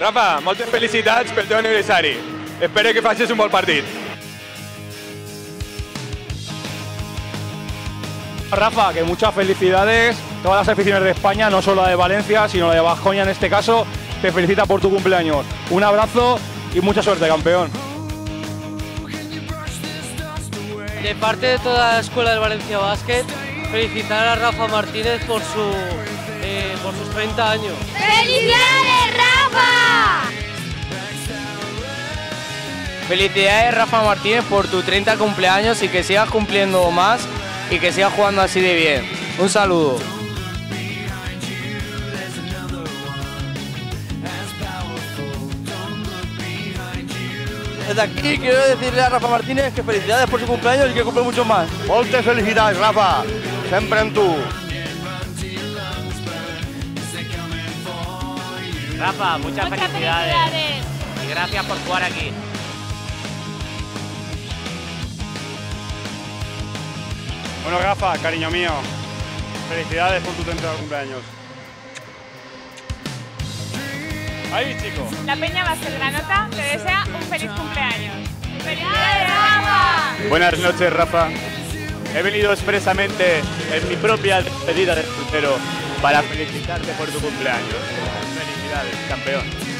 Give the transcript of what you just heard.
Rafa, moltes felicitats pel teu aniversari. Espero que facis un bon partit. Rafa, que muchas felicidades. Todas las aficiones de España, no solo la de Valencia, sino la de Vascoña en este caso, te felicita por tu cumpleaños. Un abrazo y mucha suerte, campeón. De parte de toda la escuela del Valencia Basket, felicitar a Rafa Martínez por, su, eh, por sus 30 años. ¡Felicidades, Rafa! Felicidades Rafa Martínez por tu 30 cumpleaños y que sigas cumpliendo más y que sigas jugando así de bien. Un saludo. Desde aquí quiero decirle a Rafa Martínez que felicidades por su cumpleaños y que cumple mucho más. Moltes felicidades, Rafa. Sempre en tu. Rafa, muchas, Muchas felicidades. y gracias por jugar aquí. Bueno, Rafa, cariño mío, felicidades por tu 30 cumpleaños. Ahí, chico. La Peña Nota te desea un feliz cumpleaños. ¡Felicidades, Rafa! Buenas noches, Rafa. He venido expresamente en mi propia despedida de soltero para felicitarte por tu cumpleaños. Felicidades, campeón.